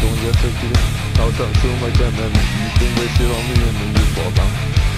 don't ya take it off don't ya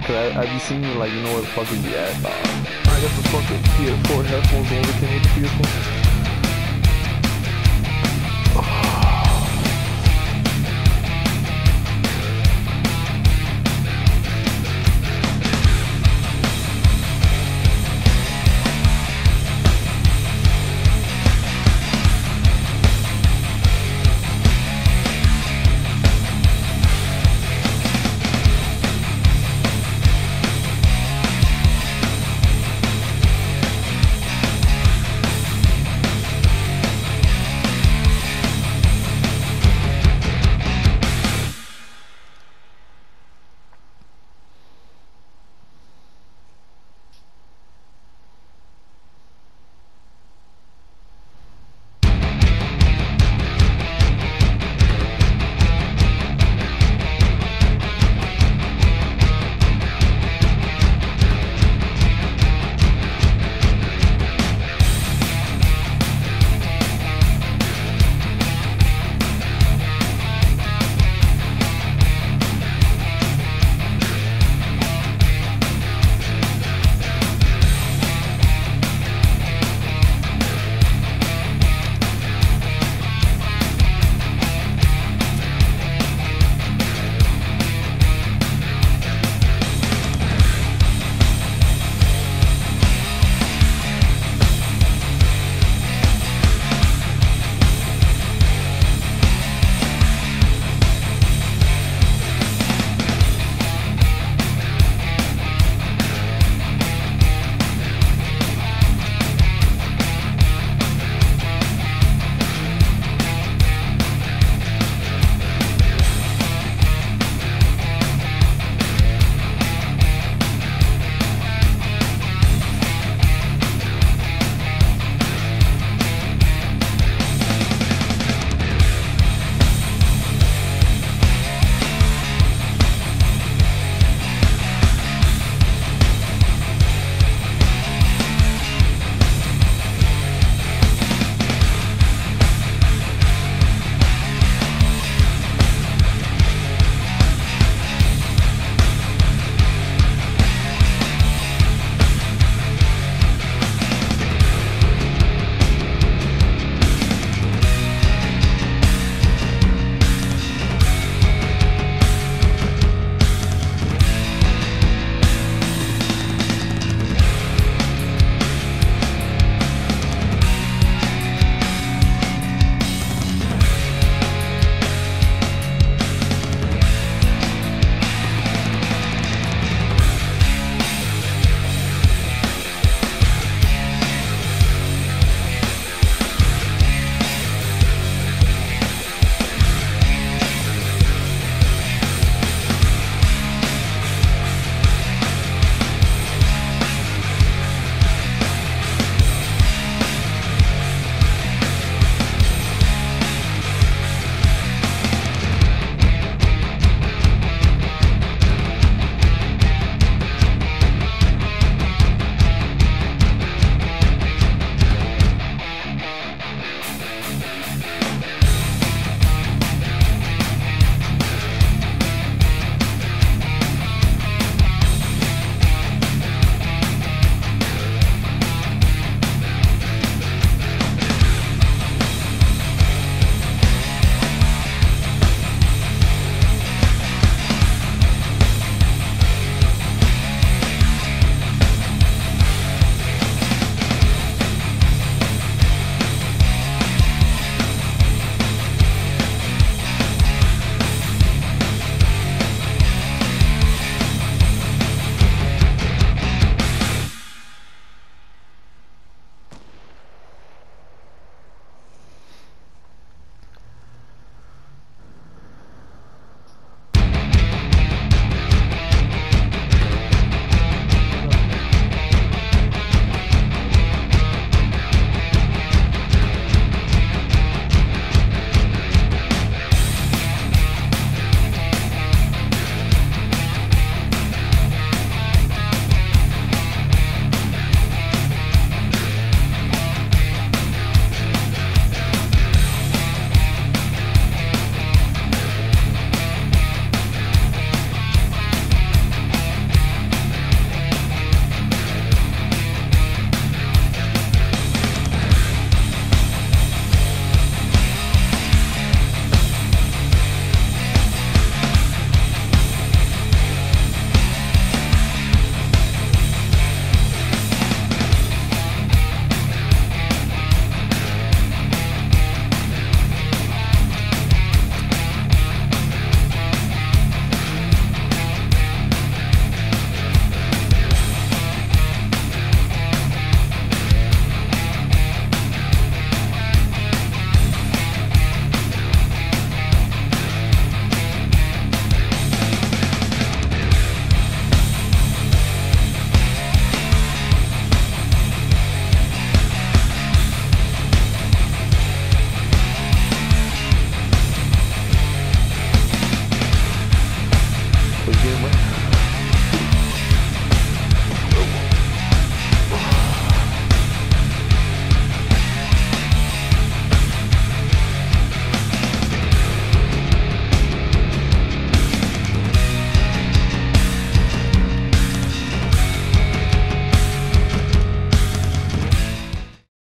cause I, I be seeing you like, you know where the fuck at, dog. I got the fucking PS4 headphones and everything the PS4. We give